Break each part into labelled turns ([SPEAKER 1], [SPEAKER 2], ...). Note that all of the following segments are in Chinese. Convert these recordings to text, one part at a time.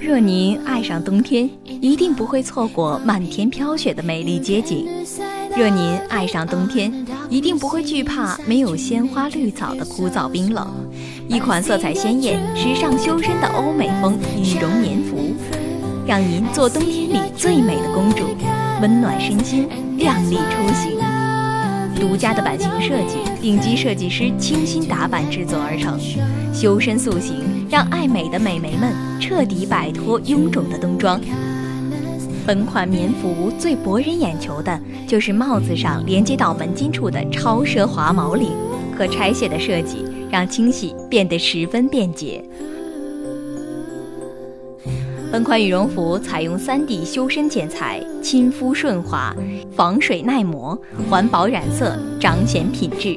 [SPEAKER 1] 若您爱上冬天，一定不会错过漫天飘雪的美丽街景；若您爱上冬天，一定不会惧怕没有鲜花绿草的枯燥冰冷。一款色彩鲜艳、时尚修身的欧美风羽绒棉服，让您做冬天里最美的公主，温暖身心，靓丽出行。独家的版型设计，顶级设计师精心打版制作而成，修身塑形，让爱美的美眉们彻底摆脱臃肿的冬装。本款棉服最博人眼球的就是帽子上连接到门襟处的超奢华毛领，可拆卸的设计让清洗变得十分便捷。本款羽绒服采用 3D 修身剪裁，亲肤顺滑，防水耐磨，环保染色，彰显品质。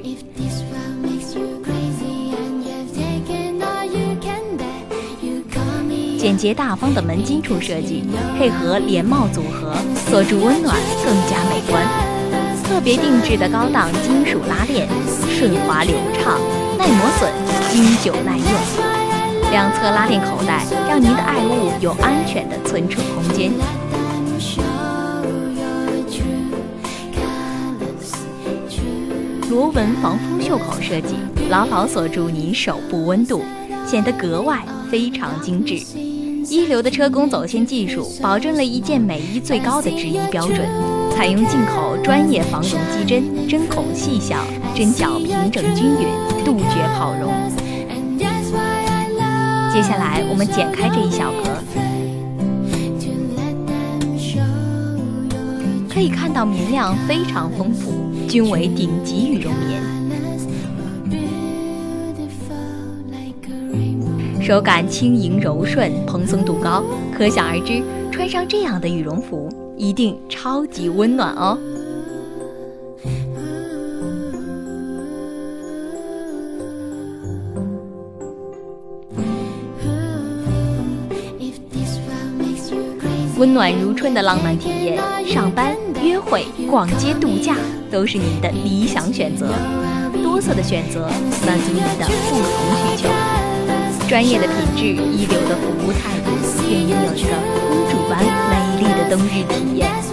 [SPEAKER 1] 简洁大方的门襟处设计，配合连帽组合，锁住温暖，更加美观。特别定制的高档金属拉链，顺滑流畅，耐磨损，经久耐用。两侧拉链口袋，让您的爱物有安全的存储空间。螺纹防风袖口设计，牢牢锁住您手部温度，显得格外非常精致。一流的车工走线技术，保证了一件美衣最高的制衣标准。采用进口专业防绒机针，针孔细小，针脚平整均匀，杜绝跑绒。接下来，我们剪开这一小格，可以看到棉量非常丰富，均为顶级羽绒棉，手感轻盈柔顺，蓬松度高，可想而知，穿上这样的羽绒服一定超级温暖哦。温暖如春的浪漫体验，上班、约会、逛街、度假都是您的理想选择。多色的选择，满足您的不同需求。专业的品质，一流的服务态度，愿您有一个公主般美丽的冬日体验。